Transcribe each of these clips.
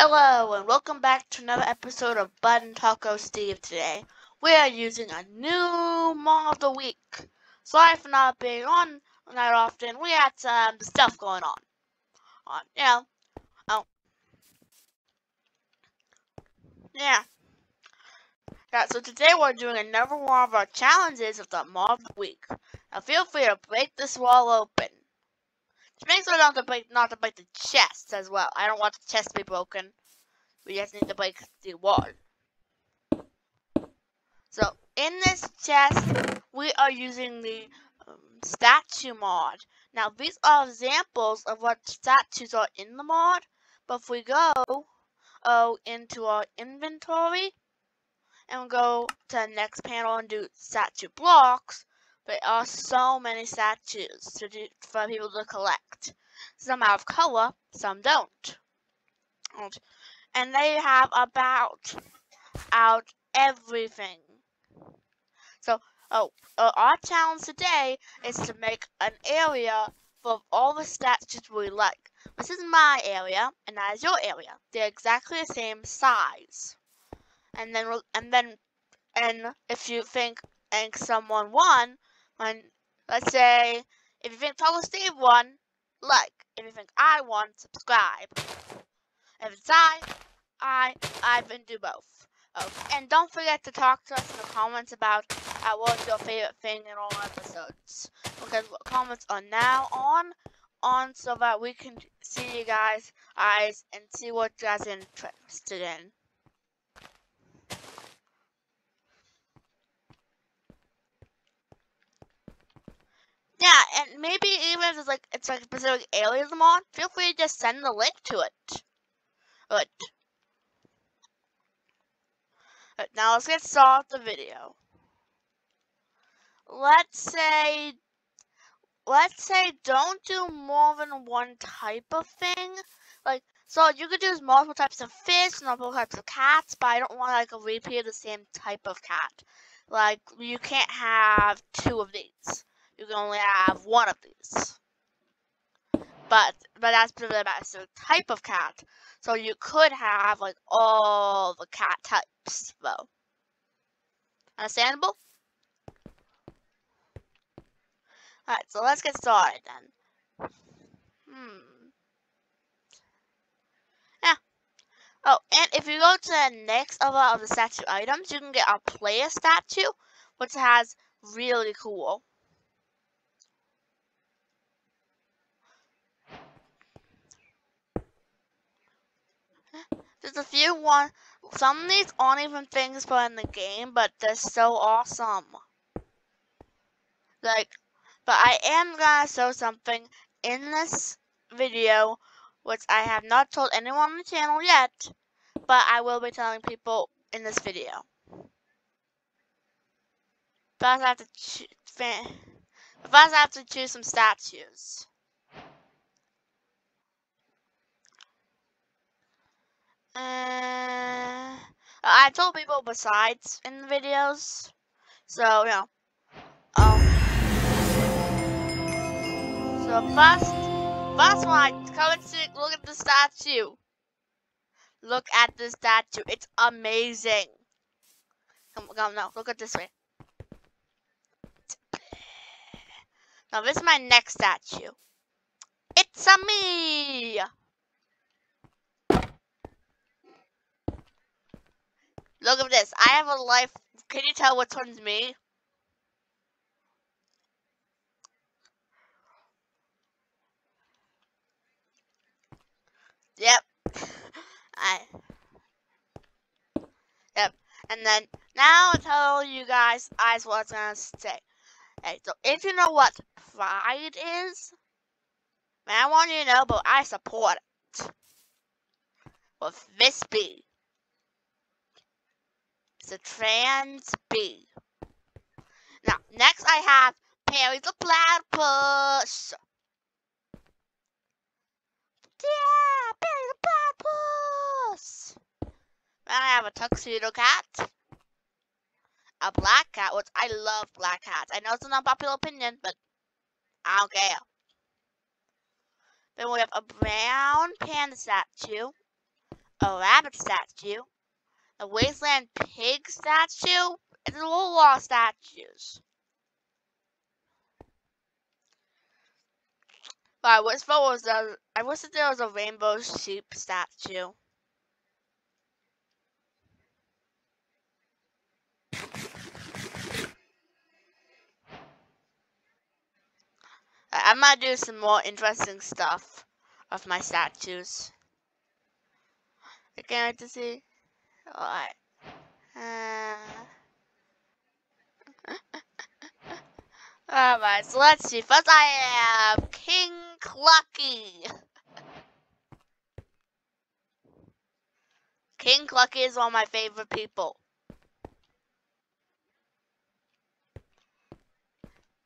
Hello and welcome back to another episode of Bird and Taco Steve today. We are using a new mod of the week. Sorry for not being on that often. We had some stuff going on. On, you know. Oh. Yeah. Yeah, so today we're doing another one of our challenges of the mod of the week. Now feel free to break this wall open. Make sure not to break not to break the chest as well. I don't want the chest to be broken. We just need to break the wall. So in this chest, we are using the um, statue mod. Now these are examples of what statues are in the mod. But if we go oh into our inventory and go to the next panel and do statue blocks, there are so many statues to do, for people to collect. Some have color, some don't. And they have about out everything. So, oh, uh, our challenge today is to make an area for all the statues we like. This is my area, and that is your area. They're exactly the same size. And then, and then, and if you think, and someone won, when, let's say, if you think Taco Steve won, like. If you think I won, subscribe. If it's I, I, I've do both. Oh, and don't forget to talk to us in the comments about uh, what's your favorite thing in all episodes. Because comments are now on, on so that we can see you guys' eyes and see what you guys are interested in. Yeah, and maybe even if it's like it's like a specific aliens mod, feel free to just send the link to it. But now let's get started the video. Let's say let's say don't do more than one type of thing. Like so you could use multiple types of fish, multiple types of cats, but I don't want like a repeat of the same type of cat. Like you can't have two of these you can only have one of these. But but that's the best type of cat. So you could have like all the cat types though. Understandable? Alright, so let's get started then. Hmm. Yeah. Oh, and if you go to the next of, of the statue items, you can get a player statue, which has really cool. A few one. Some of these aren't even things put in the game, but they're so awesome. Like, but I am gonna show something in this video, which I have not told anyone on the channel yet, but I will be telling people in this video. First, I have to first I have to choose some statues. Uh, I told people besides in the videos, so know. Um. So first, first one, come and see, look at the statue. Look at the statue. It's amazing. Come, come, no, look at this way. Now this is my next statue. It's a me. Look at this. I have a life. Can you tell which one's me? Yep. I. Yep. And then now I'll tell you guys I was gonna say. Okay, so if you know what pride is, man, I want you to know, but I support it. With this B a trans bee. Now, next I have Perry the Platypus. Yeah, Perry the Platypus. Then I have a tuxedo cat. A black cat, which I love black cats. I know it's an unpopular opinion, but I don't care. Then we have a brown panda statue. a rabbit statue, a wasteland pig statue, and the little wall statues. But I wish there was a I wish that there was a rainbow sheep statue. I'm gonna do some more interesting stuff of my statues. I can't wait to see. Alright. Uh... Alright, so let's see. First I have King Clucky. King Clucky is one of my favorite people.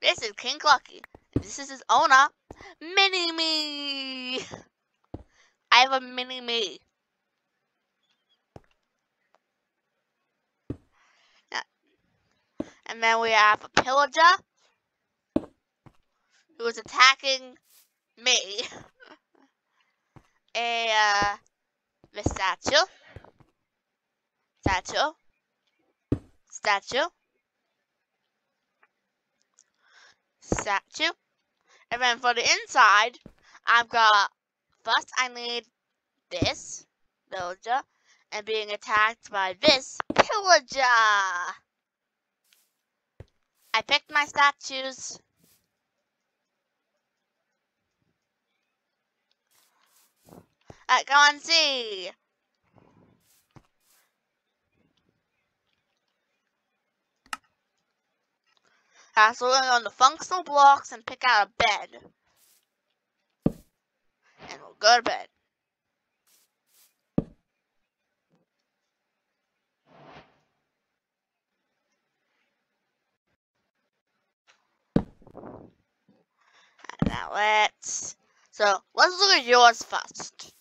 This is King Clucky. This is his owner, Mini Me. I have a Mini Me. And then we have a pillager who is attacking me. a uh, the statue, statue, statue, statue. And then for the inside, I've got, first I need this villager and being attacked by this pillager. I picked my statues. Alright, go and see. Uh, so we're going to go on the functional blocks and pick out a bed. And we'll go to bed. now let's so let's look at yours first.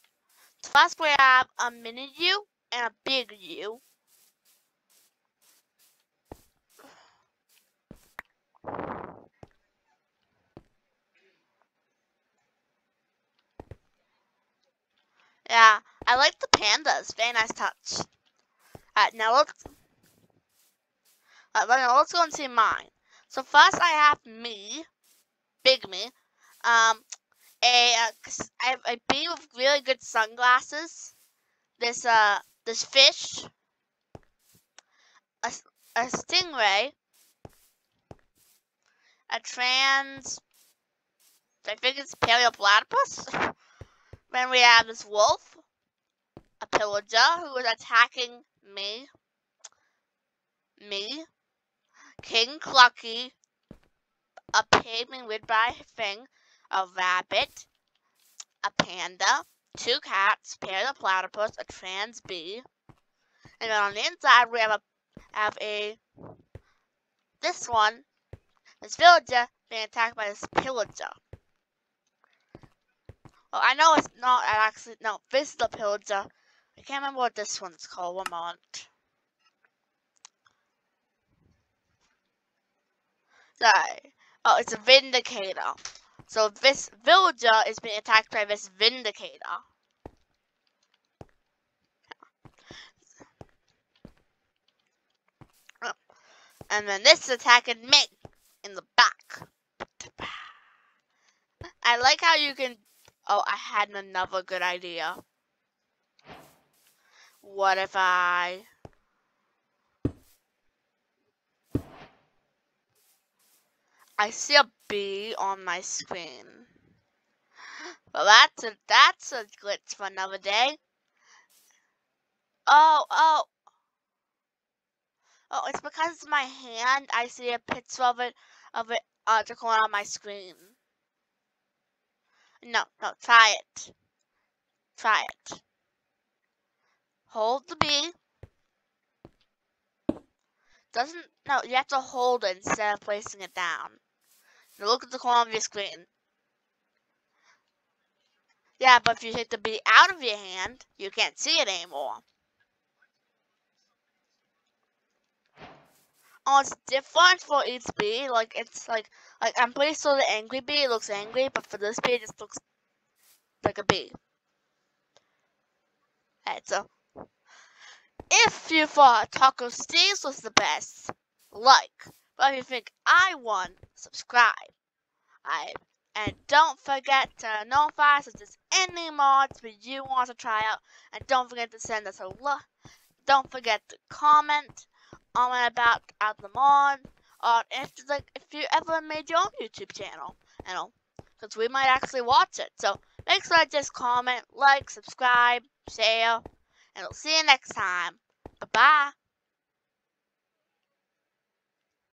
First we have a mini U and a big U. Yeah, I like the pandas. Very nice touch. Alright, now let's... Now let's go and see mine. So first I have me, big me, um, a, uh, I bee with really good sunglasses, this, uh, this fish, a, a stingray, a trans, I think it's paleoplatypus. then we have this wolf, a pillager who is attacking me, me, King Clucky, a paving by thing, a rabbit, a panda, two cats, Perry the Platypus, a trans bee, and then on the inside we have a have a this one this villager being attacked by this pillager. Well, I know it's not actually, no, this is the pillager. I can't remember what this one's called. One moment. Sorry. Oh, it's a Vindicator. So this villager is being attacked by this Vindicator. And then this is attacking me in the back. I like how you can... Oh, I had another good idea. What if I... I see a bee on my screen. Well, that's a, that's a glitch for another day. Oh, oh, Oh, it's because it's my hand. I see a picture of it, of it, uh, on my screen. No, no, try it. Try it. Hold the bee. Doesn't, no, you have to hold it instead of placing it down. Now look at the your screen. Yeah, but if you take the bee out of your hand, you can't see it anymore. Oh, it's different for each bee. Like it's like like I'm pretty sure the angry bee looks angry, but for this bee it just looks like a bee. head. So if you thought Taco Steve's was the best, like. But if you think I won, subscribe. I and don't forget to notify us if there's any mods that you want to try out. And don't forget to send us a look. Don't forget to comment on about out the mod. Or if like if you ever made your own YouTube channel, you know, because we might actually watch it. So make sure to just comment, like, subscribe, share, and we'll see you next time. Bye bye.